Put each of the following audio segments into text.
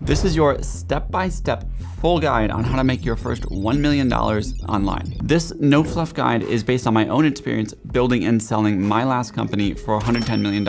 This is your step-by-step full guide on how to make your first $1 million online. This no fluff guide is based on my own experience building and selling my last company for $110 million,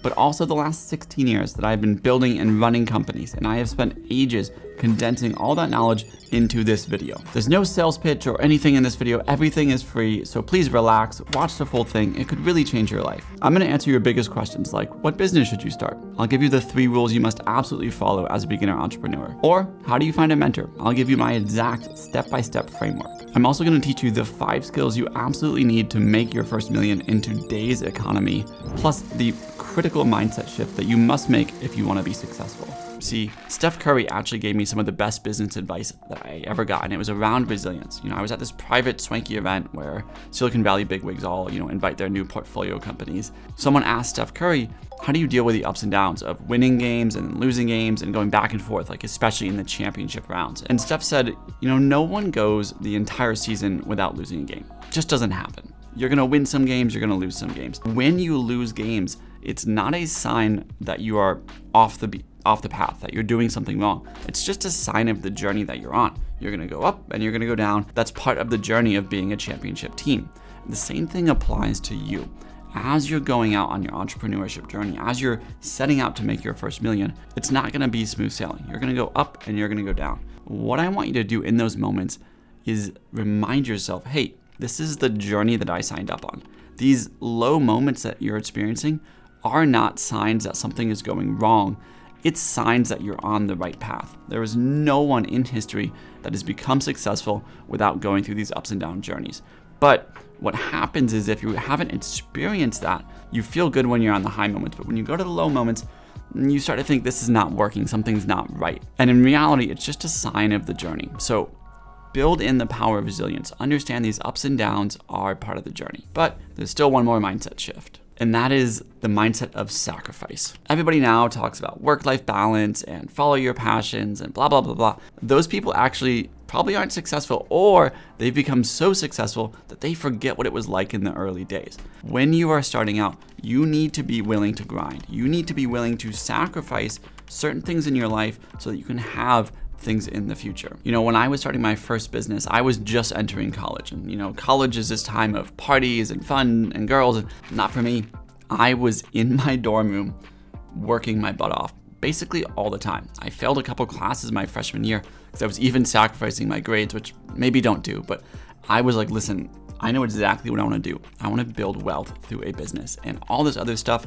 but also the last 16 years that I've been building and running companies. And I have spent ages condensing all that knowledge into this video. There's no sales pitch or anything in this video. Everything is free. So please relax, watch the full thing. It could really change your life. I'm going to answer your biggest questions like what business should you start? I'll give you the three rules you must absolutely follow as a beginner entrepreneur. Or how do you find a mentor? I'll give you my exact step-by-step -step framework. I'm also going to teach you the five skills you absolutely need to make your first million in today's economy, plus the critical mindset shift that you must make if you want to be successful. See, Steph Curry actually gave me some of the best business advice that I ever got, and it was around resilience. You know, I was at this private swanky event where Silicon Valley bigwigs all, you know, invite their new portfolio companies. Someone asked Steph Curry, how do you deal with the ups and downs of winning games and losing games and going back and forth, like especially in the championship rounds? And Steph said, you know, no one goes the entire season without losing a game. It just doesn't happen. You're gonna win some games, you're gonna lose some games. When you lose games, it's not a sign that you are off the off the path, that you're doing something wrong. It's just a sign of the journey that you're on. You're gonna go up and you're gonna go down. That's part of the journey of being a championship team. The same thing applies to you. As you're going out on your entrepreneurship journey, as you're setting out to make your first million, it's not gonna be smooth sailing. You're gonna go up and you're gonna go down. What I want you to do in those moments is remind yourself, hey, this is the journey that I signed up on. These low moments that you're experiencing are not signs that something is going wrong. It's signs that you're on the right path. There is no one in history that has become successful without going through these ups and down journeys. But what happens is if you haven't experienced that, you feel good when you're on the high moments, but when you go to the low moments, you start to think this is not working, something's not right. And in reality, it's just a sign of the journey. So build in the power of resilience. Understand these ups and downs are part of the journey. But there's still one more mindset shift and that is the mindset of sacrifice. Everybody now talks about work life balance and follow your passions and blah, blah, blah, blah. Those people actually probably aren't successful or they've become so successful that they forget what it was like in the early days. When you are starting out, you need to be willing to grind. You need to be willing to sacrifice certain things in your life so that you can have things in the future. You know, when I was starting my first business, I was just entering college. And, you know, college is this time of parties and fun and girls. And not for me. I was in my dorm room working my butt off basically all the time. I failed a couple classes my freshman year because I was even sacrificing my grades, which maybe don't do. But I was like, listen, I know exactly what I want to do. I want to build wealth through a business. And all this other stuff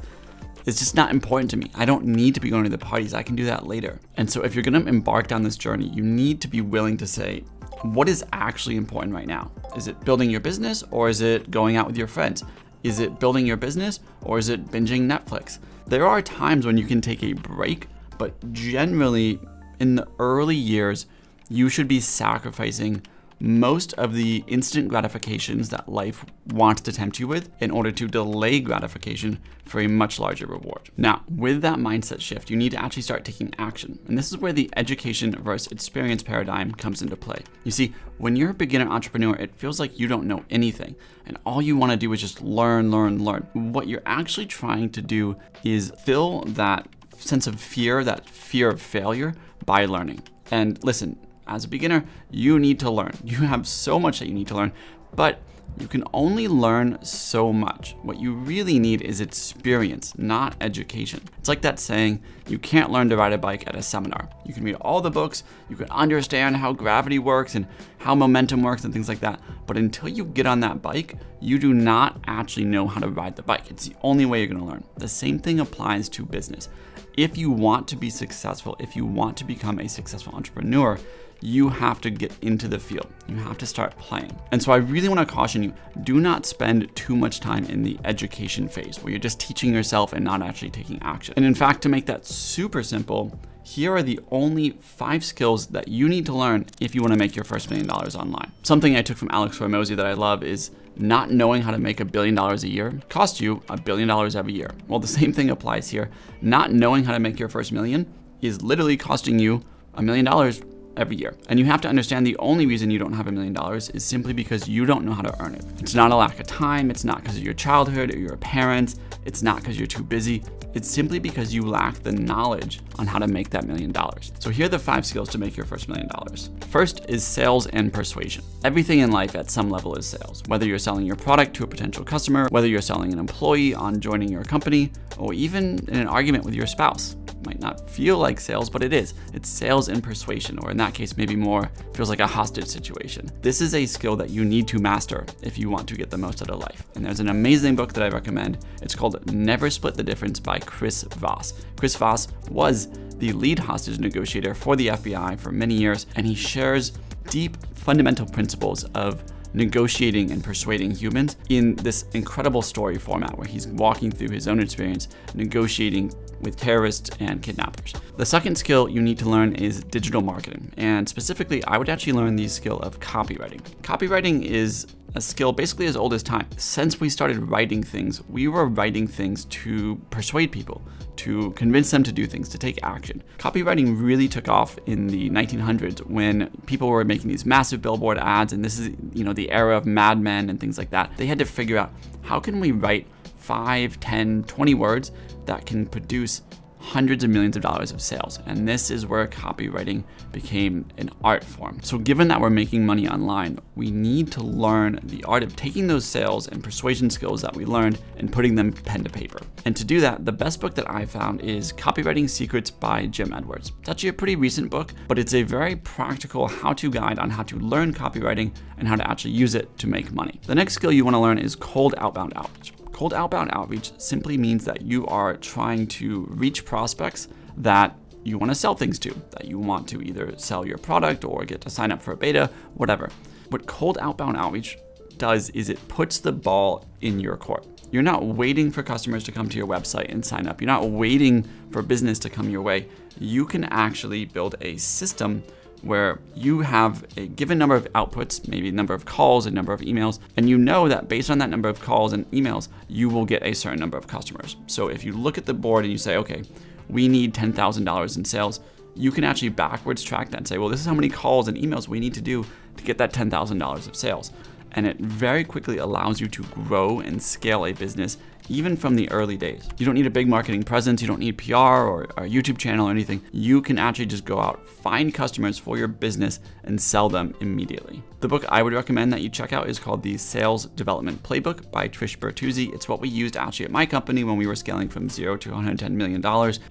it's just not important to me. I don't need to be going to the parties. I can do that later. And so if you're gonna embark down this journey, you need to be willing to say, what is actually important right now? Is it building your business or is it going out with your friends? Is it building your business or is it binging Netflix? There are times when you can take a break, but generally in the early years, you should be sacrificing most of the instant gratifications that life wants to tempt you with in order to delay gratification for a much larger reward. Now, with that mindset shift, you need to actually start taking action. And this is where the education versus experience paradigm comes into play. You see, when you're a beginner entrepreneur, it feels like you don't know anything. And all you want to do is just learn, learn, learn. What you're actually trying to do is fill that sense of fear, that fear of failure by learning. And listen, as a beginner, you need to learn. You have so much that you need to learn, but you can only learn so much. What you really need is experience, not education. It's like that saying, you can't learn to ride a bike at a seminar. You can read all the books, you can understand how gravity works and how momentum works and things like that, but until you get on that bike, you do not actually know how to ride the bike. It's the only way you're gonna learn. The same thing applies to business. If you want to be successful, if you want to become a successful entrepreneur, you have to get into the field. You have to start playing. And so I really want to caution you, do not spend too much time in the education phase where you're just teaching yourself and not actually taking action. And in fact, to make that super simple, here are the only five skills that you need to learn if you want to make your first million dollars online. Something I took from Alex Hormozi that I love is not knowing how to make a billion dollars a year costs you a billion dollars every year. Well, the same thing applies here. Not knowing how to make your first million is literally costing you a million dollars every year. And you have to understand the only reason you don't have a million dollars is simply because you don't know how to earn it. It's not a lack of time, it's not because of your childhood or your parents, it's not because you're too busy. It's simply because you lack the knowledge on how to make that million dollars. So here are the five skills to make your first million dollars. First is sales and persuasion. Everything in life at some level is sales. Whether you're selling your product to a potential customer, whether you're selling an employee on joining your company, or even in an argument with your spouse It might not feel like sales, but it is. It's sales and persuasion, or in that case, maybe more feels like a hostage situation. This is a skill that you need to master if you want to get the most out of life. And there's an amazing book that I recommend. It's called Never Split the Difference by Chris Voss. Chris Voss was the lead hostage negotiator for the FBI for many years, and he shares deep fundamental principles of negotiating and persuading humans in this incredible story format where he's walking through his own experience negotiating with terrorists and kidnappers. The second skill you need to learn is digital marketing. And specifically, I would actually learn the skill of copywriting. Copywriting is a skill basically as old as time. Since we started writing things, we were writing things to persuade people, to convince them to do things, to take action. Copywriting really took off in the 1900s when people were making these massive billboard ads, and this is, you know, the era of Mad Men and things like that. They had to figure out how can we write 5, 10, 20 words that can produce hundreds of millions of dollars of sales. And this is where copywriting became an art form. So given that we're making money online, we need to learn the art of taking those sales and persuasion skills that we learned and putting them pen to paper. And to do that, the best book that I found is Copywriting Secrets by Jim Edwards. It's actually a pretty recent book, but it's a very practical how-to guide on how to learn copywriting and how to actually use it to make money. The next skill you wanna learn is cold outbound outreach. Cold outbound outreach simply means that you are trying to reach prospects that you want to sell things to, that you want to either sell your product or get to sign up for a beta, whatever. What cold outbound outreach does is it puts the ball in your court. You're not waiting for customers to come to your website and sign up. You're not waiting for business to come your way. You can actually build a system where you have a given number of outputs, maybe a number of calls, a number of emails, and you know that based on that number of calls and emails, you will get a certain number of customers. So if you look at the board and you say, okay, we need $10,000 in sales, you can actually backwards track that and say, well, this is how many calls and emails we need to do to get that $10,000 of sales. And it very quickly allows you to grow and scale a business even from the early days. You don't need a big marketing presence, you don't need PR or a YouTube channel or anything. You can actually just go out, find customers for your business and sell them immediately. The book I would recommend that you check out is called The Sales Development Playbook by Trish Bertuzzi. It's what we used actually at my company when we were scaling from zero to $110 million.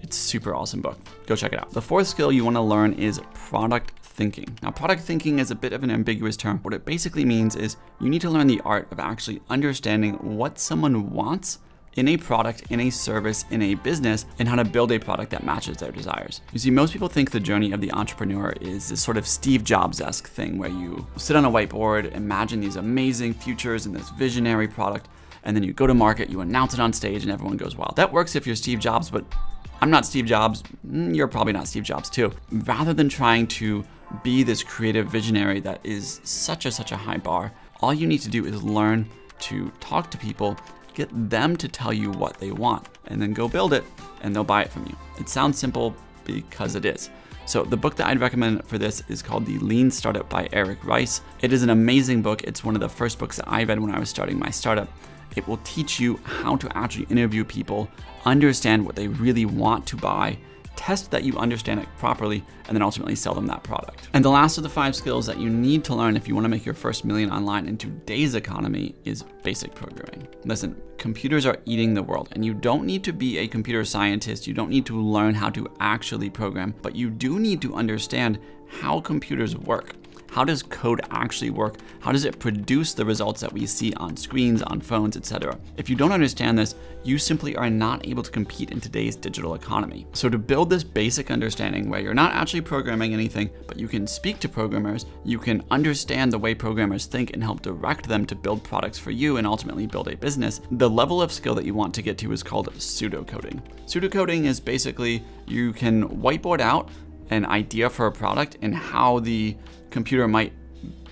It's a super awesome book. Go check it out. The fourth skill you wanna learn is product thinking. Now, product thinking is a bit of an ambiguous term. What it basically means is you need to learn the art of actually understanding what someone wants in a product, in a service, in a business, and how to build a product that matches their desires. You see, most people think the journey of the entrepreneur is this sort of Steve Jobs-esque thing where you sit on a whiteboard, imagine these amazing futures and this visionary product, and then you go to market, you announce it on stage, and everyone goes wild. That works if you're Steve Jobs, but I'm not Steve Jobs, mm, you're probably not Steve Jobs too. Rather than trying to be this creative visionary that is such a such a high bar, all you need to do is learn to talk to people get them to tell you what they want, and then go build it, and they'll buy it from you. It sounds simple because it is. So the book that I'd recommend for this is called The Lean Startup by Eric Rice. It is an amazing book. It's one of the first books that I read when I was starting my startup. It will teach you how to actually interview people, understand what they really want to buy, test that you understand it properly, and then ultimately sell them that product. And the last of the five skills that you need to learn if you wanna make your first million online in today's economy is basic programming. Listen, computers are eating the world, and you don't need to be a computer scientist, you don't need to learn how to actually program, but you do need to understand how computers work. How does code actually work? How does it produce the results that we see on screens, on phones, etc.? If you don't understand this, you simply are not able to compete in today's digital economy. So to build this basic understanding where you're not actually programming anything, but you can speak to programmers, you can understand the way programmers think and help direct them to build products for you and ultimately build a business, the level of skill that you want to get to is called pseudocoding. Pseudocoding is basically you can whiteboard out an idea for a product and how the computer might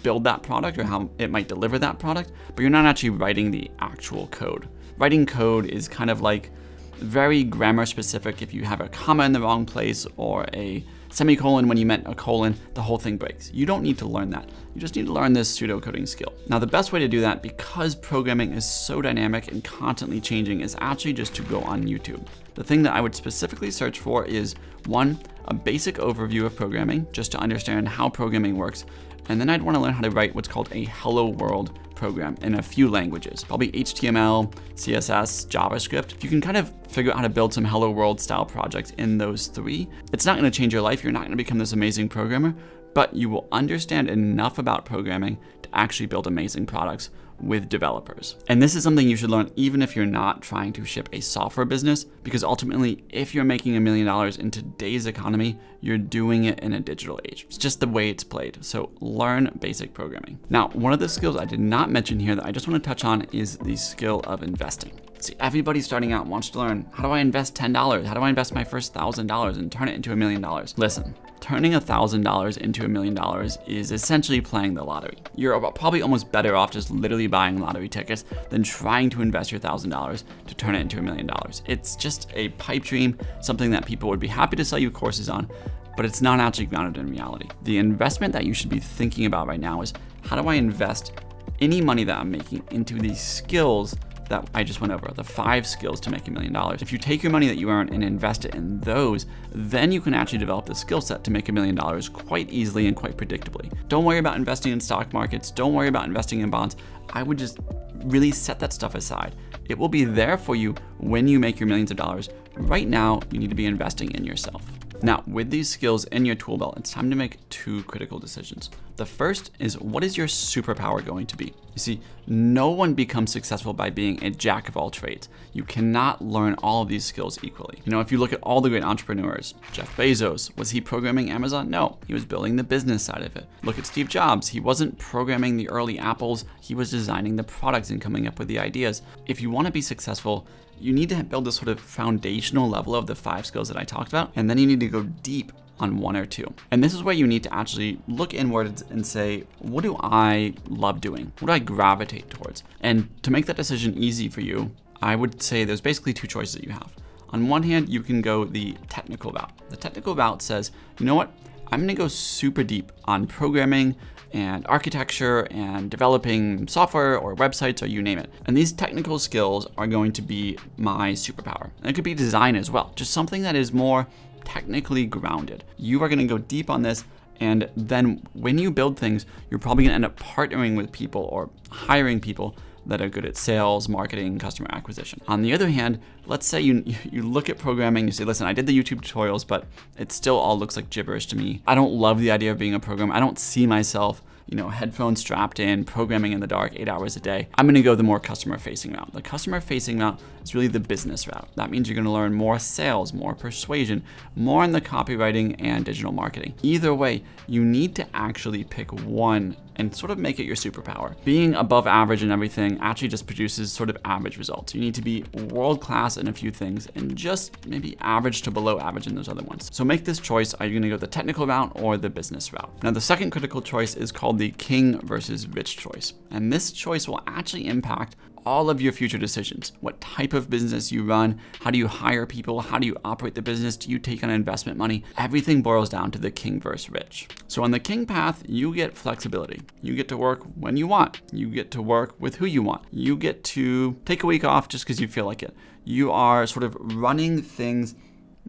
build that product or how it might deliver that product, but you're not actually writing the actual code. Writing code is kind of like very grammar specific if you have a comma in the wrong place or a semicolon when you meant a colon, the whole thing breaks. You don't need to learn that. You just need to learn this pseudocoding skill. Now, the best way to do that, because programming is so dynamic and constantly changing, is actually just to go on YouTube. The thing that I would specifically search for is one, a basic overview of programming, just to understand how programming works. And then I'd want to learn how to write what's called a hello world program in a few languages, probably HTML, CSS, JavaScript. If you can kind of figure out how to build some hello world style projects in those three, it's not going to change your life. You're not going to become this amazing programmer, but you will understand enough about programming to actually build amazing products with developers. And this is something you should learn even if you're not trying to ship a software business, because ultimately, if you're making a million dollars in today's economy, you're doing it in a digital age. It's just the way it's played. So learn basic programming. Now, one of the skills I did not mention here that I just want to touch on is the skill of investing. See, everybody starting out wants to learn, how do I invest $10? How do I invest my first $1,000 and turn it into a million dollars? Listen, turning $1,000 into a million dollars is essentially playing the lottery. You're probably almost better off just literally buying lottery tickets than trying to invest your $1,000 to turn it into a million dollars. It's just a pipe dream, something that people would be happy to sell you courses on, but it's not actually grounded in reality. The investment that you should be thinking about right now is how do I invest any money that I'm making into these skills that I just went over, the five skills to make a million dollars. If you take your money that you earn and invest it in those, then you can actually develop the skill set to make a million dollars quite easily and quite predictably. Don't worry about investing in stock markets. Don't worry about investing in bonds. I would just really set that stuff aside. It will be there for you when you make your millions of dollars. Right now, you need to be investing in yourself. Now, with these skills in your tool belt, it's time to make two critical decisions. The first is what is your superpower going to be? You see, no one becomes successful by being a jack of all trades. You cannot learn all of these skills equally. You know, if you look at all the great entrepreneurs, Jeff Bezos, was he programming Amazon? No, he was building the business side of it. Look at Steve Jobs. He wasn't programming the early Apples, he was designing the products and coming up with the ideas. If you want to be successful, you need to build this sort of foundational level of the five skills that I talked about, and then you need to go deep on one or two. And this is where you need to actually look inward and say, what do I love doing? What do I gravitate towards? And to make that decision easy for you, I would say there's basically two choices that you have. On one hand, you can go the technical route. The technical route says, you know what? I'm gonna go super deep on programming and architecture and developing software or websites or you name it. And these technical skills are going to be my superpower. And it could be design as well, just something that is more technically grounded. You are gonna go deep on this and then when you build things, you're probably gonna end up partnering with people or hiring people that are good at sales, marketing, customer acquisition. On the other hand, let's say you, you look at programming, you say, listen, I did the YouTube tutorials, but it still all looks like gibberish to me. I don't love the idea of being a programmer. I don't see myself you know, headphones strapped in, programming in the dark eight hours a day. I'm gonna go the more customer facing route. The customer facing route is really the business route. That means you're gonna learn more sales, more persuasion, more in the copywriting and digital marketing. Either way, you need to actually pick one and sort of make it your superpower. Being above average in everything actually just produces sort of average results. You need to be world class in a few things and just maybe average to below average in those other ones. So make this choice. Are you gonna go the technical route or the business route? Now the second critical choice is called the king versus rich choice. And this choice will actually impact all of your future decisions. What type of business you run, how do you hire people, how do you operate the business, do you take on investment money? Everything boils down to the king versus rich. So on the king path, you get flexibility. You get to work when you want. You get to work with who you want. You get to take a week off just because you feel like it. You are sort of running things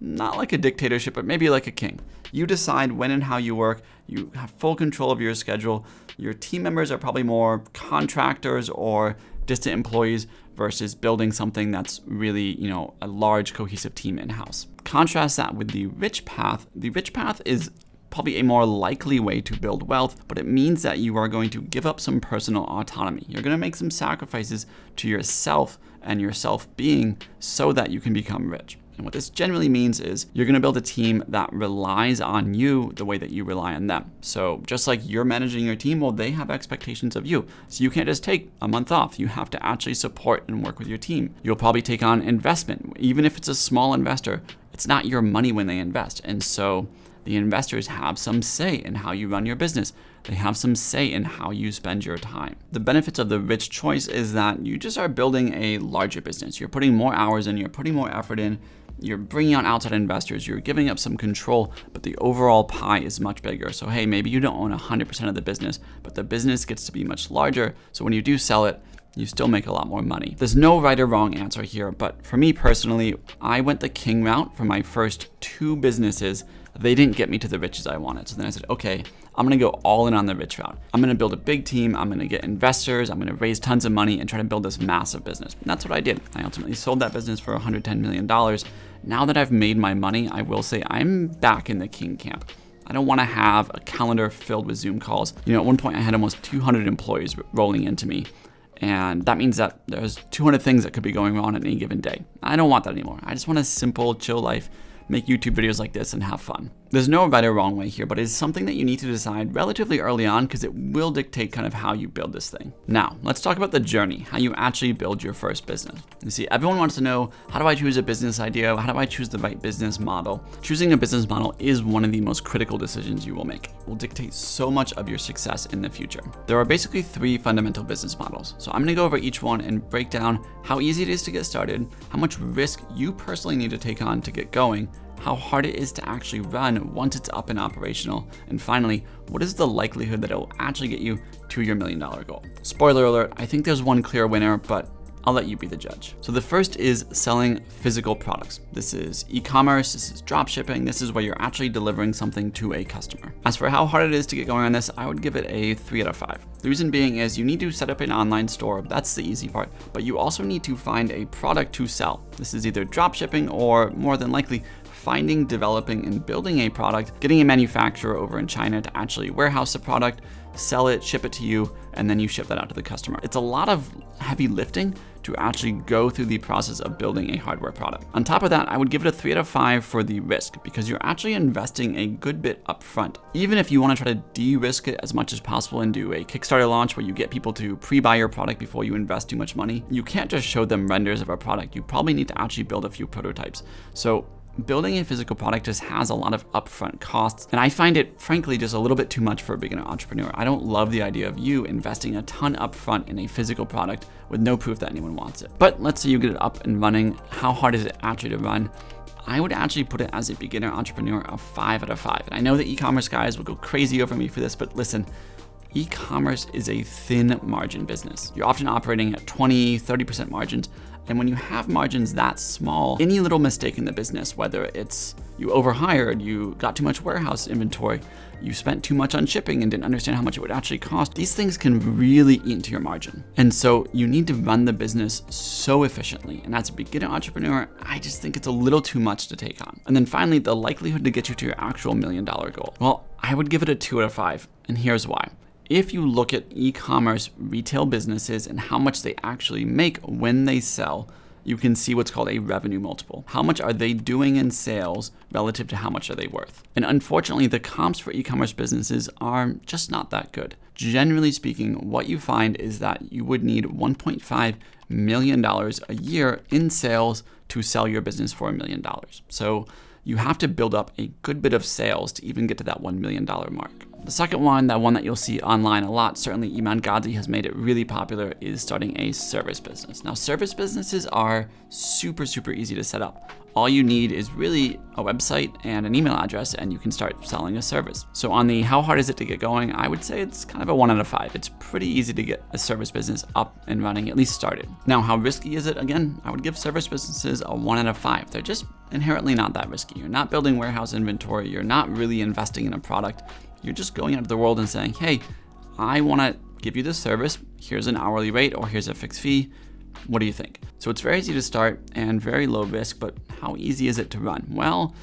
not like a dictatorship, but maybe like a king. You decide when and how you work. You have full control of your schedule. Your team members are probably more contractors or distant employees versus building something that's really, you know, a large cohesive team in-house. Contrast that with the rich path. The rich path is probably a more likely way to build wealth, but it means that you are going to give up some personal autonomy. You're going to make some sacrifices to yourself and your self-being so that you can become rich. And what this generally means is you're gonna build a team that relies on you the way that you rely on them. So just like you're managing your team, well, they have expectations of you. So you can't just take a month off. You have to actually support and work with your team. You'll probably take on investment. Even if it's a small investor, it's not your money when they invest. And so the investors have some say in how you run your business. They have some say in how you spend your time. The benefits of the rich choice is that you just are building a larger business. You're putting more hours in, you're putting more effort in, you're bringing on outside investors, you're giving up some control, but the overall pie is much bigger. So, hey, maybe you don't own 100% of the business, but the business gets to be much larger. So, when you do sell it, you still make a lot more money. There's no right or wrong answer here, but for me personally, I went the king route for my first two businesses. They didn't get me to the riches I wanted. So then I said, okay, I'm gonna go all in on the rich route. I'm gonna build a big team, I'm gonna get investors, I'm gonna raise tons of money and try to build this massive business. And that's what I did. I ultimately sold that business for $110 million. Now that I've made my money, I will say I'm back in the king camp. I don't wanna have a calendar filled with Zoom calls. You know, at one point I had almost 200 employees rolling into me. And that means that there's 200 things that could be going on at any given day. I don't want that anymore. I just want a simple, chill life make YouTube videos like this and have fun. There's no right or wrong way here, but it's something that you need to decide relatively early on because it will dictate kind of how you build this thing. Now, let's talk about the journey, how you actually build your first business. You see, everyone wants to know, how do I choose a business idea? How do I choose the right business model? Choosing a business model is one of the most critical decisions you will make. It will dictate so much of your success in the future. There are basically three fundamental business models. So I'm gonna go over each one and break down how easy it is to get started, how much risk you personally need to take on to get going, how hard it is to actually run once it's up and operational, and finally, what is the likelihood that it will actually get you to your million dollar goal? Spoiler alert, I think there's one clear winner, but I'll let you be the judge. So the first is selling physical products. This is e-commerce, this is drop shipping, this is where you're actually delivering something to a customer. As for how hard it is to get going on this, I would give it a three out of five. The reason being is you need to set up an online store, that's the easy part, but you also need to find a product to sell. This is either drop shipping or more than likely finding, developing, and building a product, getting a manufacturer over in China to actually warehouse the product, sell it, ship it to you, and then you ship that out to the customer. It's a lot of heavy lifting to actually go through the process of building a hardware product. On top of that, I would give it a three out of five for the risk because you're actually investing a good bit upfront. Even if you wanna try to de-risk it as much as possible and do a Kickstarter launch where you get people to pre-buy your product before you invest too much money, you can't just show them renders of a product. You probably need to actually build a few prototypes. So building a physical product just has a lot of upfront costs. And I find it, frankly, just a little bit too much for a beginner entrepreneur. I don't love the idea of you investing a ton upfront in a physical product with no proof that anyone wants it. But let's say you get it up and running. How hard is it actually to run? I would actually put it as a beginner entrepreneur a five out of five. And I know the e-commerce guys will go crazy over me for this, but listen, e-commerce is a thin margin business. You're often operating at 20, 30% margins. And when you have margins that small, any little mistake in the business, whether it's you overhired, you got too much warehouse inventory, you spent too much on shipping and didn't understand how much it would actually cost, these things can really eat into your margin. And so you need to run the business so efficiently. And as a beginner entrepreneur, I just think it's a little too much to take on. And then finally, the likelihood to get you to your actual million dollar goal. Well, I would give it a two out of five. And here's why. If you look at e-commerce retail businesses and how much they actually make when they sell, you can see what's called a revenue multiple. How much are they doing in sales relative to how much are they worth? And unfortunately, the comps for e-commerce businesses are just not that good. Generally speaking, what you find is that you would need $1.5 million a year in sales to sell your business for a million dollars. So you have to build up a good bit of sales to even get to that $1 million mark. The second one, that one that you'll see online a lot, certainly Iman Gadzhi has made it really popular, is starting a service business. Now, service businesses are super, super easy to set up. All you need is really a website and an email address, and you can start selling a service. So on the how hard is it to get going, I would say it's kind of a one out of five. It's pretty easy to get a service business up and running, at least started. Now, how risky is it? Again, I would give service businesses a one out of five. They're just inherently not that risky. You're not building warehouse inventory. You're not really investing in a product. You're just going out to the world and saying, hey, I want to give you this service. Here's an hourly rate or here's a fixed fee. What do you think? So it's very easy to start and very low risk, but how easy is it to run? Well,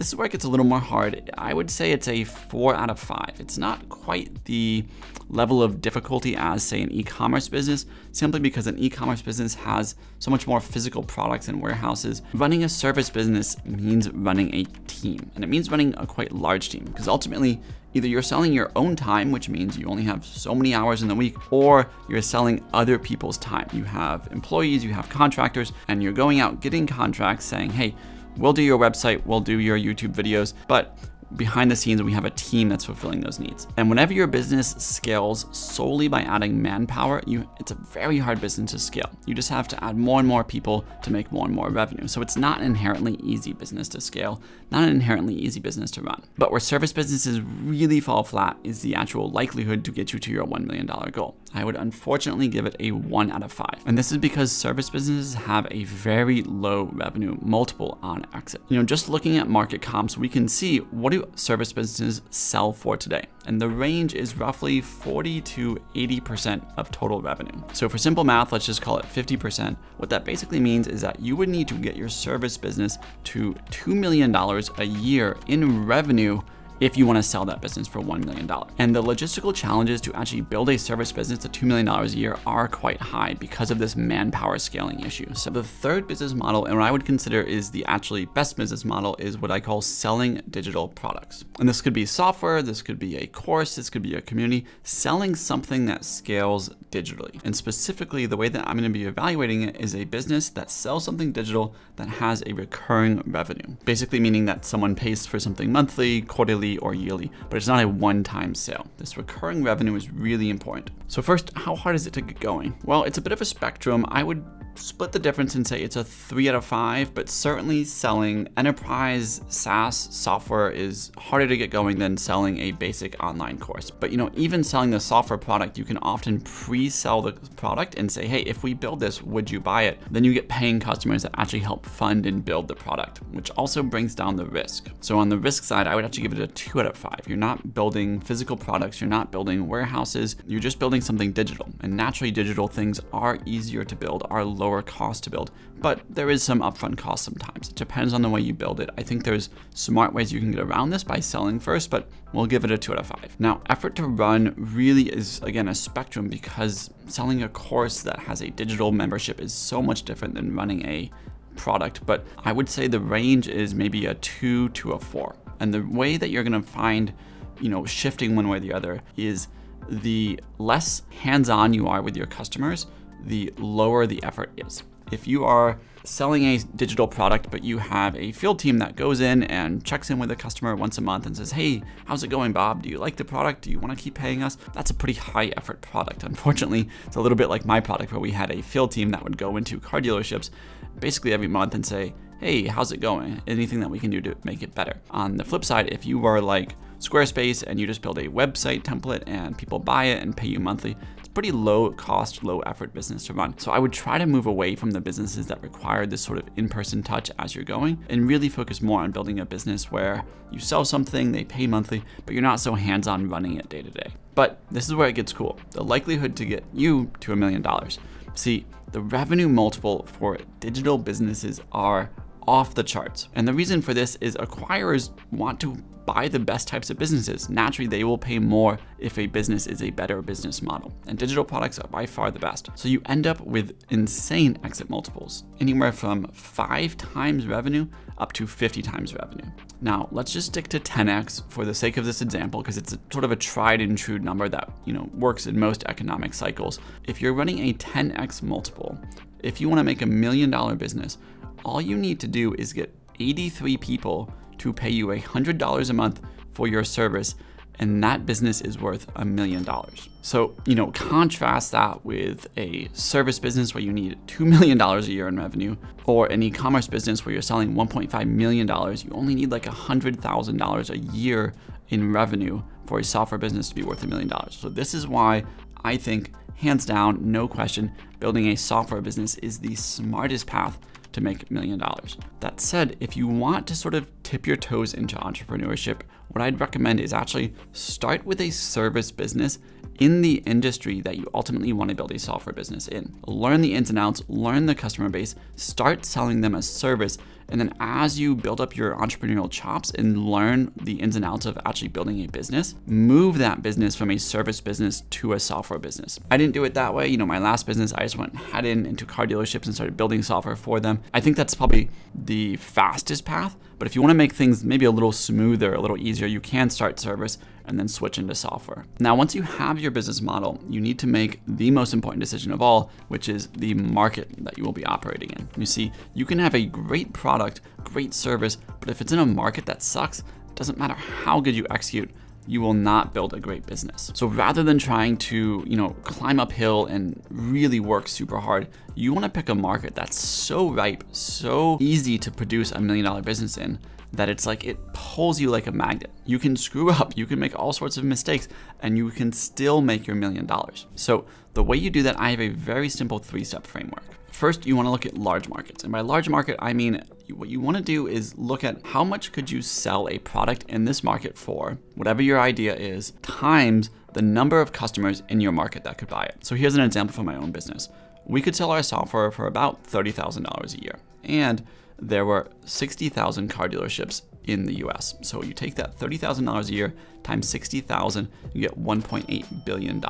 this is where it gets a little more hard. I would say it's a four out of five. It's not quite the level of difficulty as say an e-commerce business, simply because an e-commerce business has so much more physical products and warehouses. Running a service business means running a team, and it means running a quite large team, because ultimately Either you're selling your own time, which means you only have so many hours in the week, or you're selling other people's time. You have employees, you have contractors, and you're going out getting contracts saying, hey, we'll do your website, we'll do your YouTube videos, but behind the scenes, we have a team that's fulfilling those needs. And whenever your business scales solely by adding manpower, you it's a very hard business to scale. You just have to add more and more people to make more and more revenue. So it's not an inherently easy business to scale, not an inherently easy business to run. But where service businesses really fall flat is the actual likelihood to get you to your $1 million goal. I would unfortunately give it a one out of five. And this is because service businesses have a very low revenue multiple on exit. You know, just looking at market comps, we can see what do service businesses sell for today? And the range is roughly 40 to 80% of total revenue. So for simple math, let's just call it 50%. What that basically means is that you would need to get your service business to $2 million a year in revenue if you want to sell that business for $1 million. And the logistical challenges to actually build a service business at $2 million a year are quite high because of this manpower scaling issue. So the third business model, and what I would consider is the actually best business model, is what I call selling digital products. And this could be software, this could be a course, this could be a community, selling something that scales digitally. And specifically, the way that I'm going to be evaluating it is a business that sells something digital that has a recurring revenue. Basically meaning that someone pays for something monthly, quarterly, or yearly, but it's not a one-time sale. This recurring revenue is really important. So first, how hard is it to get going? Well, it's a bit of a spectrum. I would split the difference and say it's a three out of five, but certainly selling enterprise SaaS software is harder to get going than selling a basic online course. But you know, even selling the software product, you can often pre-sell the product and say, hey, if we build this, would you buy it? Then you get paying customers that actually help fund and build the product, which also brings down the risk. So on the risk side, I would actually give it a two out of five. You're not building physical products, you're not building warehouses, you're just building something digital. And naturally digital things are easier to build, are lower cost to build, but there is some upfront cost sometimes. It depends on the way you build it. I think there's smart ways you can get around this by selling first, but we'll give it a two out of five. Now, effort to run really is, again, a spectrum because selling a course that has a digital membership is so much different than running a product, but I would say the range is maybe a two to a four. And the way that you're gonna find, you know, shifting one way or the other is the less hands-on you are with your customers, the lower the effort is. If you are selling a digital product, but you have a field team that goes in and checks in with a customer once a month and says, hey, how's it going, Bob? Do you like the product? Do you want to keep paying us? That's a pretty high effort product. Unfortunately, it's a little bit like my product where we had a field team that would go into car dealerships basically every month and say, hey, how's it going? Anything that we can do to make it better. On the flip side, if you were like Squarespace and you just build a website template and people buy it and pay you monthly, pretty low cost, low effort business to run. So I would try to move away from the businesses that require this sort of in-person touch as you're going and really focus more on building a business where you sell something, they pay monthly, but you're not so hands-on running it day to day. But this is where it gets cool. The likelihood to get you to a million dollars. See, the revenue multiple for digital businesses are off the charts. And the reason for this is acquirers want to buy the best types of businesses. Naturally, they will pay more if a business is a better business model. And digital products are by far the best. So you end up with insane exit multiples, anywhere from five times revenue up to 50 times revenue. Now, let's just stick to 10x for the sake of this example, because it's a, sort of a tried and true number that you know works in most economic cycles. If you're running a 10x multiple, if you want to make a million dollar business, all you need to do is get 83 people to pay you $100 a month for your service and that business is worth a million dollars. So, you know, contrast that with a service business where you need $2 million a year in revenue, or an e-commerce business where you're selling $1.5 million, you only need like $100,000 a year in revenue for a software business to be worth a million dollars. So this is why I think, hands down, no question, building a software business is the smartest path to make a million dollars. That said, if you want to sort of tip your toes into entrepreneurship, what I'd recommend is actually start with a service business in the industry that you ultimately want to build a software business in. Learn the ins and outs, learn the customer base, start selling them a service, and then as you build up your entrepreneurial chops and learn the ins and outs of actually building a business, move that business from a service business to a software business. I didn't do it that way. You know, my last business, I just went head in into car dealerships and started building software for them. I think that's probably the fastest path. But if you want to make things maybe a little smoother, a little easier, you can start service and then switch into software. Now, once you have your business model, you need to make the most important decision of all, which is the market that you will be operating in. You see, you can have a great product, great service, but if it's in a market that sucks, it doesn't matter how good you execute, you will not build a great business. So rather than trying to, you know, climb uphill and really work super hard, you want to pick a market that's so ripe, so easy to produce a million dollar business in that it's like it pulls you like a magnet. You can screw up, you can make all sorts of mistakes, and you can still make your million dollars. So the way you do that, I have a very simple three-step framework. First, you want to look at large markets. And by large market, I mean what you want to do is look at how much could you sell a product in this market for, whatever your idea is, times the number of customers in your market that could buy it. So here's an example from my own business. We could sell our software for about $30,000 a year. And there were 60,000 car dealerships in the US. So you take that $30,000 a year times 60,000, you get $1.8 billion.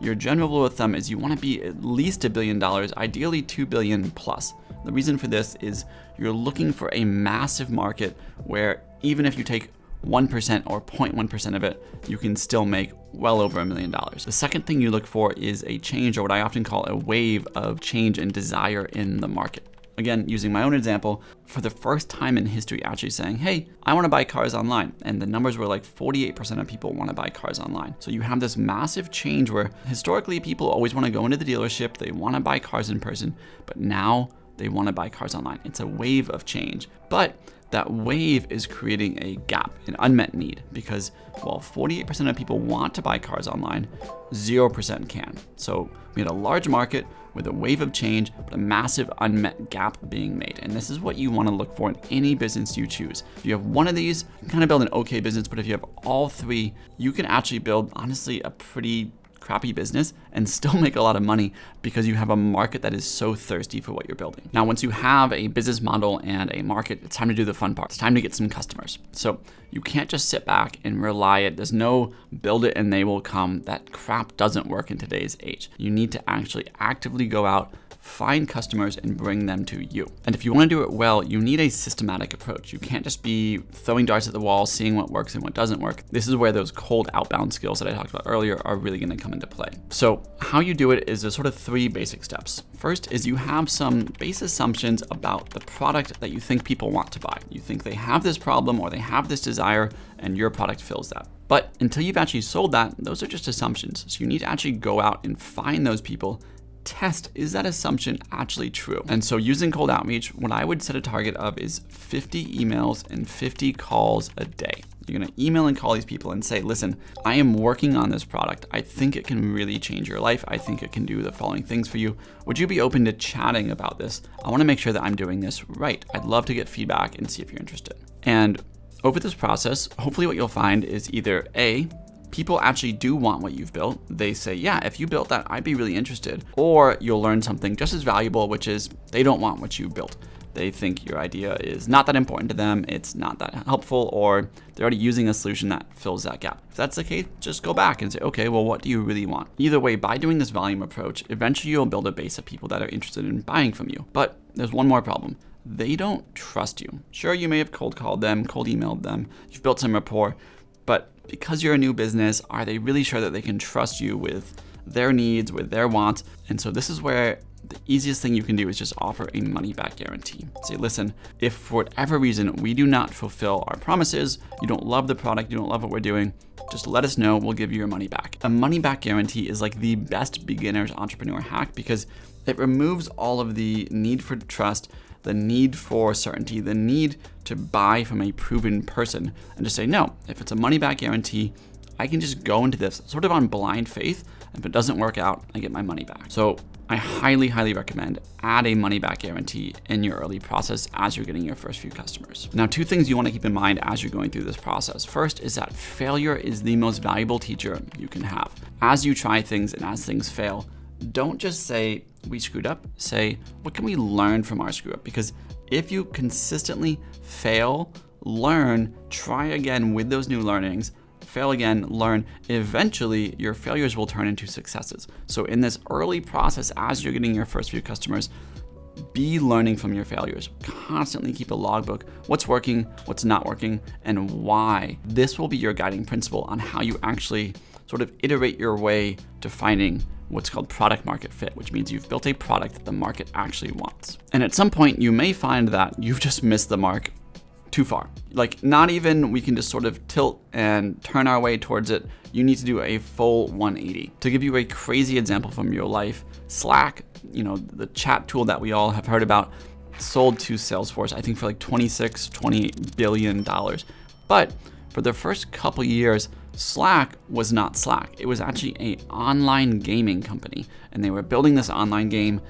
Your general rule of thumb is you want to be at least a billion dollars, ideally 2 billion plus. The reason for this is you're looking for a massive market where even if you take 1% or 0.1% of it, you can still make well over a million dollars. The second thing you look for is a change, or what I often call a wave of change and desire in the market again, using my own example, for the first time in history actually saying, hey, I wanna buy cars online. And the numbers were like 48% of people wanna buy cars online. So you have this massive change where historically people always wanna go into the dealership, they wanna buy cars in person, but now they wanna buy cars online. It's a wave of change. But that wave is creating a gap, an unmet need, because while 48% of people want to buy cars online, 0% can. So we had a large market with a wave of change, but a massive unmet gap being made. And this is what you wanna look for in any business you choose. If you have one of these, you kind of build an okay business, but if you have all three, you can actually build, honestly, a pretty crappy business and still make a lot of money because you have a market that is so thirsty for what you're building. Now, once you have a business model and a market, it's time to do the fun part. It's time to get some customers. So you can't just sit back and rely it. There's no build it and they will come. That crap doesn't work in today's age. You need to actually actively go out find customers and bring them to you. And if you want to do it well, you need a systematic approach. You can't just be throwing darts at the wall, seeing what works and what doesn't work. This is where those cold outbound skills that I talked about earlier are really going to come into play. So how you do it is there's sort of three basic steps. First is you have some base assumptions about the product that you think people want to buy. You think they have this problem or they have this desire and your product fills that. But until you've actually sold that, those are just assumptions. So you need to actually go out and find those people test, is that assumption actually true? And so using cold outreach, what I would set a target of is 50 emails and 50 calls a day. You're gonna email and call these people and say, listen, I am working on this product. I think it can really change your life. I think it can do the following things for you. Would you be open to chatting about this? I wanna make sure that I'm doing this right. I'd love to get feedback and see if you're interested. And over this process, hopefully what you'll find is either A, people actually do want what you've built. They say, yeah, if you built that, I'd be really interested. Or you'll learn something just as valuable, which is they don't want what you built. They think your idea is not that important to them, it's not that helpful, or they're already using a solution that fills that gap. If that's the case, just go back and say, okay, well, what do you really want? Either way, by doing this volume approach, eventually you'll build a base of people that are interested in buying from you. But there's one more problem they don't trust you. Sure, you may have cold called them, cold emailed them, you've built some rapport, because you're a new business, are they really sure that they can trust you with their needs, with their wants? And so this is where the easiest thing you can do is just offer a money back guarantee. Say, listen, if for whatever reason we do not fulfill our promises, you don't love the product, you don't love what we're doing, just let us know, we'll give you your money back. A money back guarantee is like the best beginner's entrepreneur hack because it removes all of the need for trust the need for certainty, the need to buy from a proven person, and just say, no, if it's a money back guarantee, I can just go into this sort of on blind faith. If it doesn't work out, I get my money back. So I highly, highly recommend add a money back guarantee in your early process as you're getting your first few customers. Now, two things you wanna keep in mind as you're going through this process. First is that failure is the most valuable teacher you can have. As you try things and as things fail, don't just say we screwed up, say what can we learn from our screw up? Because if you consistently fail, learn, try again with those new learnings, fail again, learn, eventually your failures will turn into successes. So in this early process, as you're getting your first few customers, be learning from your failures. Constantly keep a logbook. What's working, what's not working, and why. This will be your guiding principle on how you actually sort of iterate your way to finding what's called product market fit, which means you've built a product that the market actually wants. And at some point, you may find that you've just missed the mark too far. Like not even we can just sort of tilt and turn our way towards it. You need to do a full 180. To give you a crazy example from your life, Slack, you know, the chat tool that we all have heard about, sold to Salesforce, I think for like 26, 28 billion dollars. But for the first couple years, Slack was not Slack. It was actually a online gaming company, and they were building this online game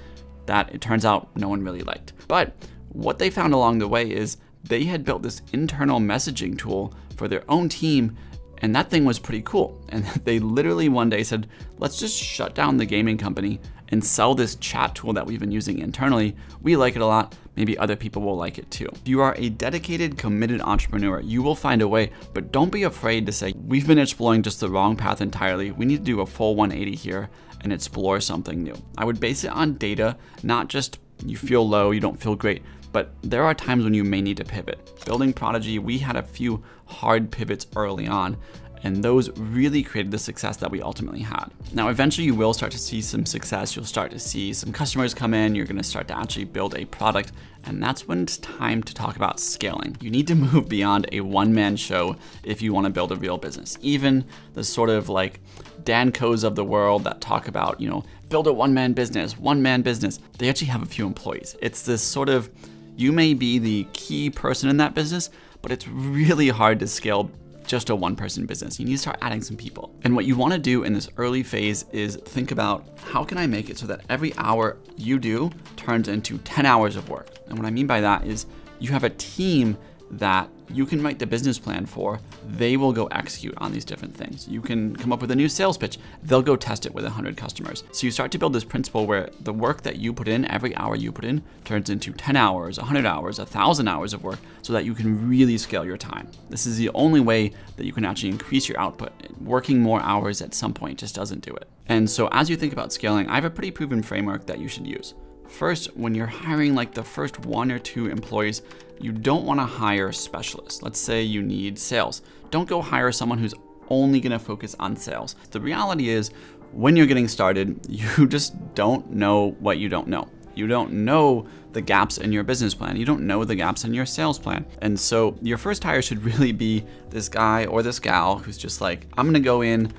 that it turns out no one really liked. But what they found along the way is they had built this internal messaging tool for their own team and that thing was pretty cool. And they literally one day said, let's just shut down the gaming company and sell this chat tool that we've been using internally. We like it a lot. Maybe other people will like it too. If you are a dedicated, committed entrepreneur, you will find a way, but don't be afraid to say, we've been exploring just the wrong path entirely. We need to do a full 180 here and explore something new. I would base it on data, not just you feel low, you don't feel great, but there are times when you may need to pivot. Building Prodigy, we had a few hard pivots early on, and those really created the success that we ultimately had. Now, eventually you will start to see some success. You'll start to see some customers come in. You're gonna start to actually build a product. And that's when it's time to talk about scaling. You need to move beyond a one man show if you wanna build a real business. Even the sort of like Dan Koes of the world that talk about, you know, build a one man business, one man business, they actually have a few employees. It's this sort of you may be the key person in that business, but it's really hard to scale just a one person business. You need to start adding some people. And what you want to do in this early phase is think about how can I make it so that every hour you do turns into 10 hours of work. And what I mean by that is you have a team that you can write the business plan for, they will go execute on these different things. You can come up with a new sales pitch, they'll go test it with 100 customers. So you start to build this principle where the work that you put in, every hour you put in, turns into 10 hours, 100 hours, 1,000 hours of work so that you can really scale your time. This is the only way that you can actually increase your output. Working more hours at some point just doesn't do it. And so as you think about scaling, I have a pretty proven framework that you should use. First, when you're hiring like the first one or two employees, you don't want to hire specialists. Let's say you need sales. Don't go hire someone who's only going to focus on sales. The reality is, when you're getting started, you just don't know what you don't know. You don't know the gaps in your business plan. You don't know the gaps in your sales plan. And so your first hire should really be this guy or this gal who's just like, I'm gonna go in,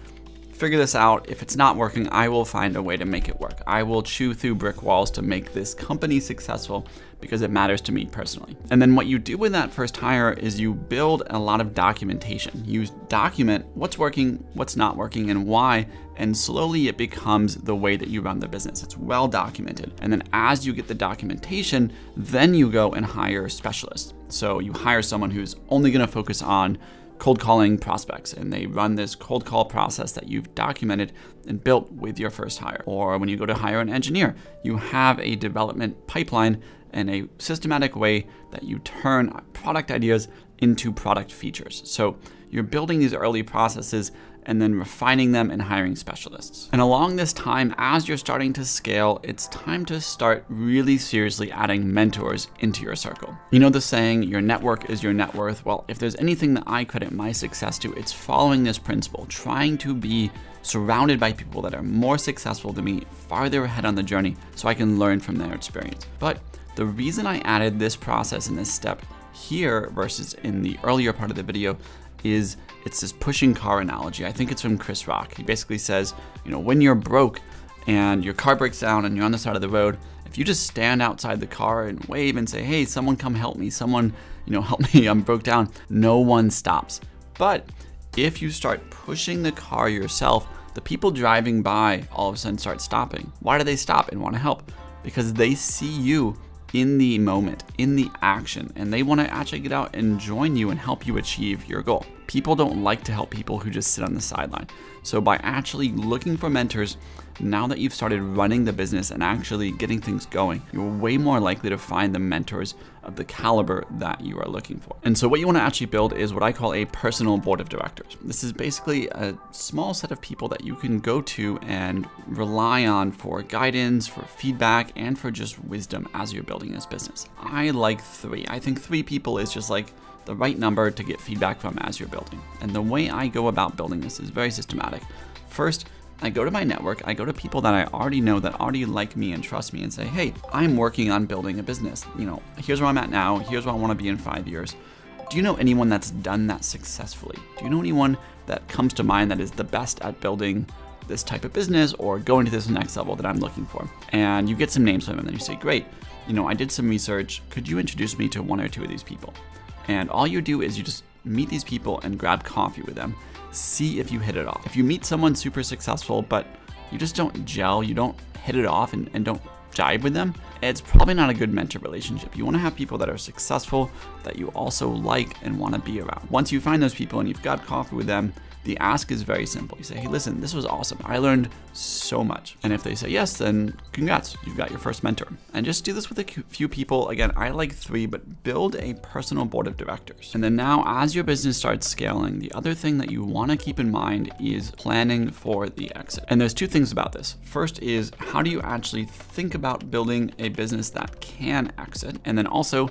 figure this out. If it's not working, I will find a way to make it work. I will chew through brick walls to make this company successful because it matters to me personally. And then what you do with that first hire is you build a lot of documentation. You document what's working, what's not working, and why, and slowly it becomes the way that you run the business. It's well documented. And then as you get the documentation, then you go and hire specialists. So you hire someone who's only gonna focus on cold calling prospects and they run this cold call process that you've documented and built with your first hire. Or when you go to hire an engineer, you have a development pipeline and a systematic way that you turn product ideas into product features. So you're building these early processes and then refining them and hiring specialists. And along this time, as you're starting to scale, it's time to start really seriously adding mentors into your circle. You know the saying, your network is your net worth? Well, if there's anything that I credit my success to, it's following this principle, trying to be surrounded by people that are more successful than me, farther ahead on the journey, so I can learn from their experience. But the reason I added this process and this step here versus in the earlier part of the video is it's this pushing car analogy. I think it's from Chris Rock. He basically says, you know, when you're broke and your car breaks down and you're on the side of the road, if you just stand outside the car and wave and say, hey, someone come help me, someone, you know, help me, I'm broke down, no one stops. But if you start pushing the car yourself, the people driving by all of a sudden start stopping. Why do they stop and want to help? Because they see you in the moment, in the action, and they want to actually get out and join you and help you achieve your goal. People don't like to help people who just sit on the sideline. So by actually looking for mentors, now that you've started running the business and actually getting things going, you're way more likely to find the mentors of the caliber that you are looking for. And so what you want to actually build is what I call a personal board of directors. This is basically a small set of people that you can go to and rely on for guidance, for feedback, and for just wisdom as you're building this business. I like three. I think three people is just like the right number to get feedback from as you're building. And the way I go about building this is very systematic. First, I go to my network, I go to people that I already know that already like me and trust me and say, hey, I'm working on building a business. You know, here's where I'm at now, here's where I want to be in five years. Do you know anyone that's done that successfully? Do you know anyone that comes to mind that is the best at building this type of business or going to this next level that I'm looking for? And you get some names from them and you say, great, you know, I did some research. Could you introduce me to one or two of these people? And all you do is you just meet these people and grab coffee with them. See if you hit it off. If you meet someone super successful, but you just don't gel, you don't hit it off and, and don't jive with them, it's probably not a good mentor relationship. You want to have people that are successful, that you also like and want to be around. Once you find those people and you've got coffee with them, the ask is very simple. You say, hey, listen, this was awesome. I learned so much. And if they say yes, then congrats, you've got your first mentor. And just do this with a few people. Again, I like three, but build a personal board of directors. And then now, as your business starts scaling, the other thing that you want to keep in mind is planning for the exit. And there's two things about this. First is how do you actually think about building a business that can exit? And then also,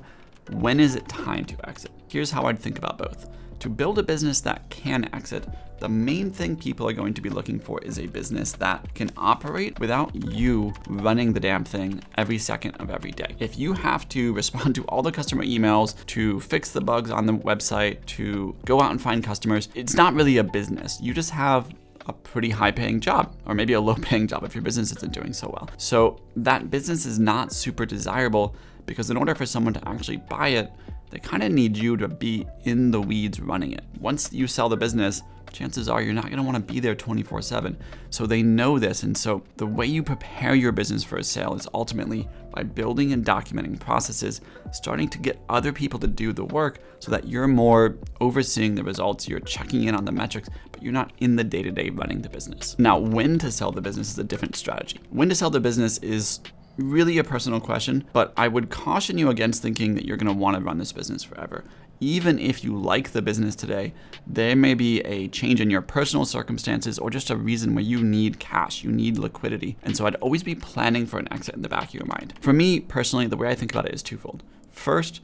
when is it time to exit? Here's how I'd think about both. To build a business that can exit, the main thing people are going to be looking for is a business that can operate without you running the damn thing every second of every day. If you have to respond to all the customer emails, to fix the bugs on the website, to go out and find customers, it's not really a business. You just have a pretty high paying job or maybe a low paying job if your business isn't doing so well. So that business is not super desirable because in order for someone to actually buy it, they kind of need you to be in the weeds running it. Once you sell the business, chances are you're not going to want to be there 24 7. So they know this. And so the way you prepare your business for a sale is ultimately by building and documenting processes, starting to get other people to do the work so that you're more overseeing the results, you're checking in on the metrics, but you're not in the day to day running the business. Now, when to sell the business is a different strategy. When to sell the business is really a personal question, but I would caution you against thinking that you're going to want to run this business forever. Even if you like the business today, there may be a change in your personal circumstances or just a reason where you need cash, you need liquidity. And so I'd always be planning for an exit in the back of your mind. For me personally, the way I think about it is twofold. First,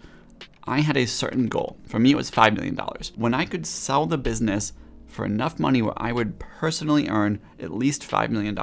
I had a certain goal. For me, it was $5 million. When I could sell the business for enough money where I would personally earn at least $5 million,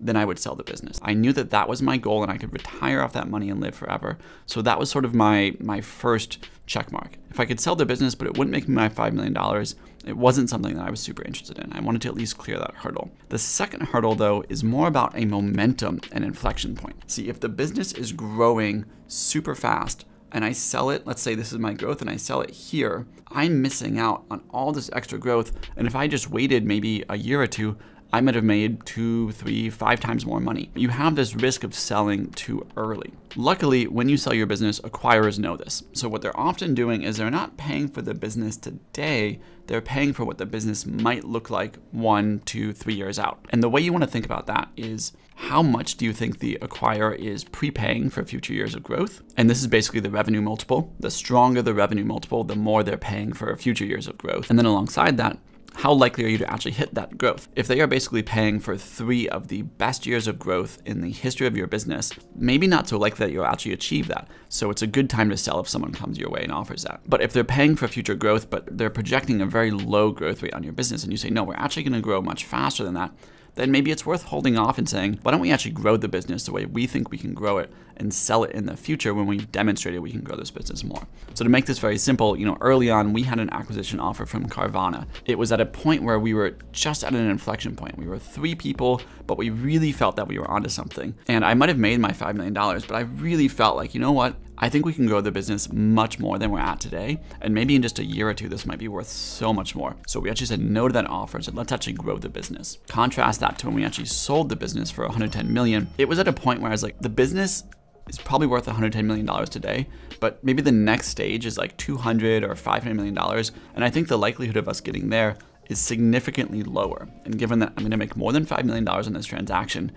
then I would sell the business. I knew that that was my goal and I could retire off that money and live forever. So that was sort of my my first check mark. If I could sell the business but it wouldn't make me my 5 million dollars, it wasn't something that I was super interested in. I wanted to at least clear that hurdle. The second hurdle though is more about a momentum and inflection point. See, if the business is growing super fast, and I sell it, let's say this is my growth and I sell it here, I'm missing out on all this extra growth. And if I just waited maybe a year or two, I might have made two, three, five times more money. You have this risk of selling too early. Luckily, when you sell your business, acquirers know this. So what they're often doing is they're not paying for the business today, they're paying for what the business might look like one, two, three years out. And the way you want to think about that is how much do you think the acquirer is prepaying for future years of growth? And this is basically the revenue multiple. The stronger the revenue multiple, the more they're paying for future years of growth. And then alongside that, how likely are you to actually hit that growth? If they are basically paying for three of the best years of growth in the history of your business, maybe not so likely that you'll actually achieve that. So it's a good time to sell if someone comes your way and offers that. But if they're paying for future growth, but they're projecting a very low growth rate on your business, and you say, no, we're actually to grow much faster than that, then maybe it's worth holding off and saying, why don't we actually grow the business the way we think we can grow it and sell it in the future when we've demonstrated we can grow this business more. So to make this very simple, you know, early on we had an acquisition offer from Carvana. It was at a point where we were just at an inflection point. We were three people, but we really felt that we were onto something. And I might have made my $5 million, but I really felt like, you know what? I think we can grow the business much more than we're at today. And maybe in just a year or two, this might be worth so much more. So we actually said no to that offer and said, let's actually grow the business. Contrast that to when we actually sold the business for 110 million. It was at a point where I was like, the business is probably worth 110 million dollars today, but maybe the next stage is like 200 or 500 million dollars, and I think the likelihood of us getting there is significantly lower. And given that I'm going to make more than 5 million dollars on this transaction,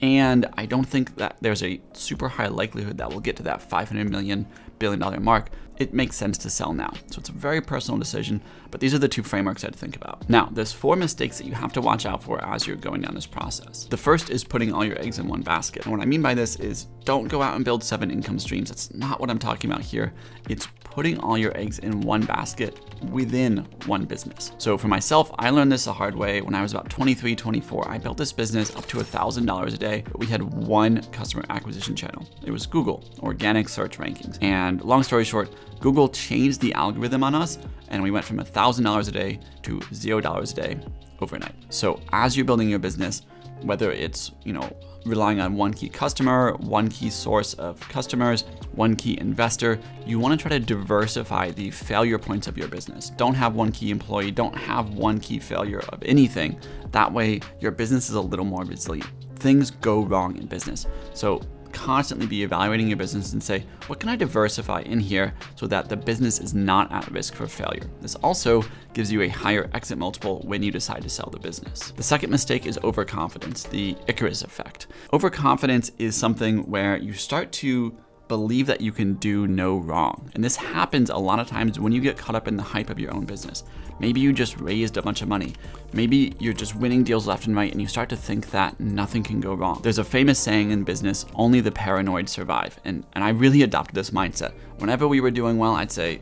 and I don't think that there's a super high likelihood that we'll get to that 500 million billion dollar mark, it makes sense to sell now. So it's a very personal decision, but these are the two frameworks I'd think about. Now, there's four mistakes that you have to watch out for as you're going down this process. The first is putting all your eggs in one basket. And what I mean by this is don't go out and build seven income streams. That's not what I'm talking about here. It's putting all your eggs in one basket within one business. So for myself, I learned this the hard way when I was about 23, 24. I built this business up to $1,000 a day, but we had one customer acquisition channel. It was Google, organic search rankings. And long story short, Google changed the algorithm on us and we went from $1,000 a day to $0 a day overnight. So as you're building your business, whether it's, you know, relying on one key customer, one key source of customers, one key investor, you want to try to diversify the failure points of your business. Don't have one key employee, don't have one key failure of anything. That way your business is a little more resilient. Things go wrong in business. So constantly be evaluating your business and say, what can I diversify in here so that the business is not at risk for failure? This also gives you a higher exit multiple when you decide to sell the business. The second mistake is overconfidence, the Icarus effect. Overconfidence is something where you start to believe that you can do no wrong. And this happens a lot of times when you get caught up in the hype of your own business. Maybe you just raised a bunch of money. Maybe you're just winning deals left and right and you start to think that nothing can go wrong. There's a famous saying in business, only the paranoid survive. And, and I really adopted this mindset. Whenever we were doing well, I'd say,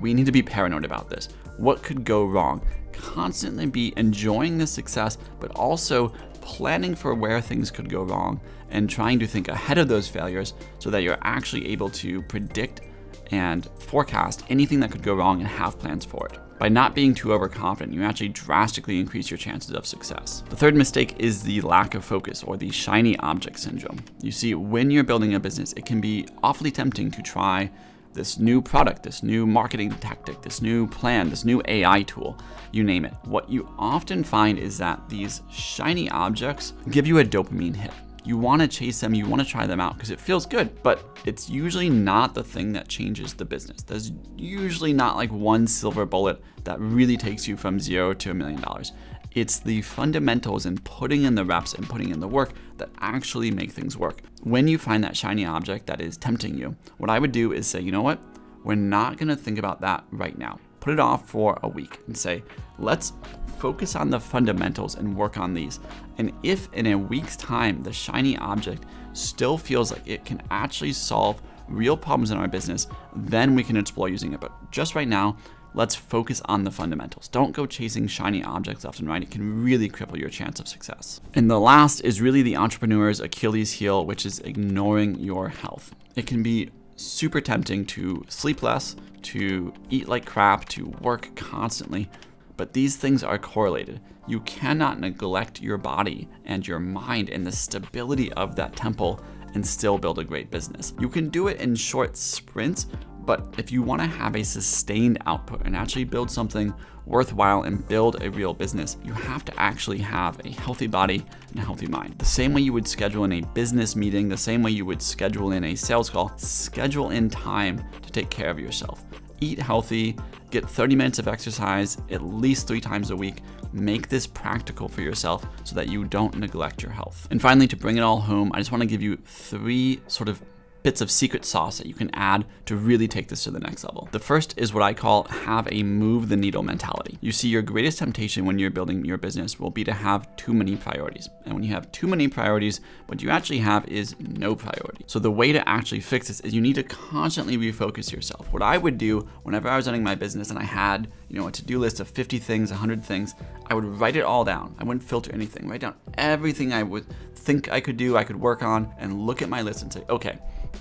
we need to be paranoid about this. What could go wrong? Constantly be enjoying the success, but also planning for where things could go wrong and trying to think ahead of those failures so that you're actually able to predict and forecast anything that could go wrong and have plans for it. By not being too overconfident, you actually drastically increase your chances of success. The third mistake is the lack of focus or the shiny object syndrome. You see, when you're building a business, it can be awfully tempting to try this new product, this new marketing tactic, this new plan, this new AI tool, you name it. What you often find is that these shiny objects give you a dopamine hit. You want to chase them, you want to try them out because it feels good, but it's usually not the thing that changes the business. There's usually not like one silver bullet that really takes you from zero to a million dollars. It's the fundamentals and putting in the reps and putting in the work that actually make things work. When you find that shiny object that is tempting you, what I would do is say, you know what? We're not gonna think about that right now. Put it off for a week and say, let's focus on the fundamentals and work on these. And if in a week's time, the shiny object still feels like it can actually solve real problems in our business, then we can explore using it. But just right now, let's focus on the fundamentals. Don't go chasing shiny objects left and right. It can really cripple your chance of success. And the last is really the entrepreneur's Achilles heel, which is ignoring your health. It can be super tempting to sleep less, to eat like crap, to work constantly, but these things are correlated. You cannot neglect your body and your mind and the stability of that temple and still build a great business. You can do it in short sprints, but if you want to have a sustained output and actually build something worthwhile and build a real business, you have to actually have a healthy body and a healthy mind. The same way you would schedule in a business meeting, the same way you would schedule in a sales call, schedule in time to take care of yourself eat healthy, get 30 minutes of exercise at least three times a week. Make this practical for yourself so that you don't neglect your health. And finally, to bring it all home, I just wanna give you three sort of bits of secret sauce that you can add to really take this to the next level. The first is what I call have a move the needle mentality. You see, your greatest temptation when you're building your business will be to have too many priorities. And when you have too many priorities, what you actually have is no priority. So the way to actually fix this is you need to constantly refocus yourself. What I would do whenever I was running my business and I had, you know, a to-do list of 50 things, 100 things, I would write it all down. I wouldn't filter anything, write down everything I would think I could do, I could work on, and look at my list and say, okay,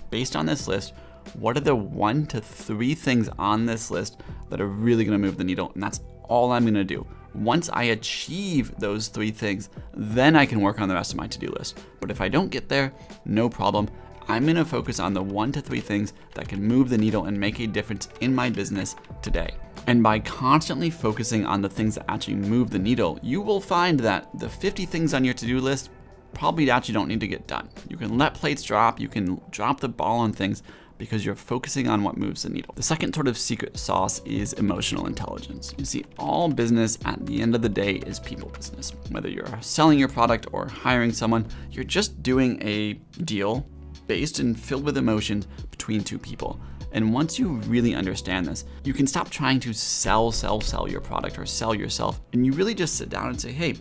based on this list, what are the one to three things on this list that are really gonna move the needle? And that's all I'm gonna do. Once I achieve those three things, then I can work on the rest of my to-do list. But if I don't get there, no problem. I'm gonna focus on the one to three things that can move the needle and make a difference in my business today. And by constantly focusing on the things that actually move the needle, you will find that the 50 things on your to-do list probably that you don't need to get done. You can let plates drop, you can drop the ball on things because you're focusing on what moves the needle. The second sort of secret sauce is emotional intelligence. You see, all business at the end of the day is people business. Whether you're selling your product or hiring someone, you're just doing a deal based and filled with emotions between two people. And once you really understand this, you can stop trying to sell, sell, sell your product or sell yourself. And you really just sit down and say, hey,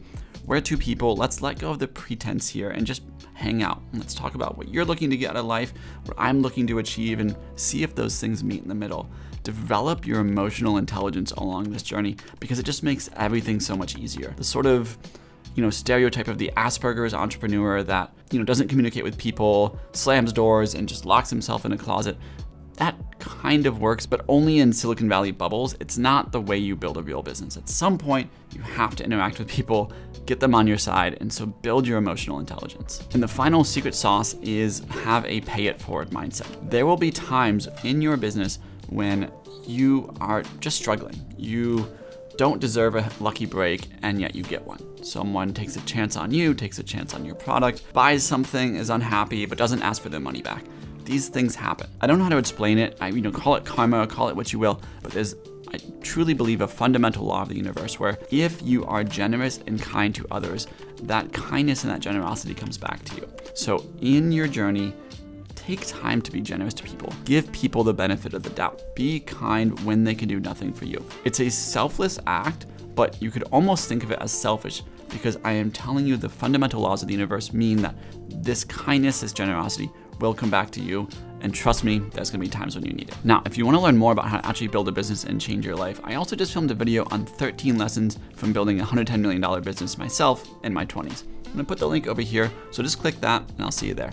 we're two people. Let's let go of the pretense here and just hang out. Let's talk about what you're looking to get out of life, what I'm looking to achieve, and see if those things meet in the middle. Develop your emotional intelligence along this journey because it just makes everything so much easier. The sort of you know, stereotype of the Asperger's entrepreneur that, you know, doesn't communicate with people, slams doors, and just locks himself in a closet, that kind of works, but only in Silicon Valley bubbles. It's not the way you build a real business. At some point, you have to interact with people, get them on your side, and so build your emotional intelligence. And the final secret sauce is have a pay it forward mindset. There will be times in your business when you are just struggling. You don't deserve a lucky break, and yet you get one. Someone takes a chance on you, takes a chance on your product, buys something, is unhappy, but doesn't ask for their money back. These things happen. I don't know how to explain it. I, you know, call it karma, call it what you will, but there's I truly believe a fundamental law of the universe where if you are generous and kind to others, that kindness and that generosity comes back to you. So in your journey, take time to be generous to people. Give people the benefit of the doubt. Be kind when they can do nothing for you. It's a selfless act, but you could almost think of it as selfish because I am telling you the fundamental laws of the universe mean that this kindness, this generosity will come back to you. And trust me, there's gonna be times when you need it. Now, if you wanna learn more about how to actually build a business and change your life, I also just filmed a video on 13 lessons from building a $110 million business myself in my 20s. I'm gonna put the link over here, so just click that and I'll see you there.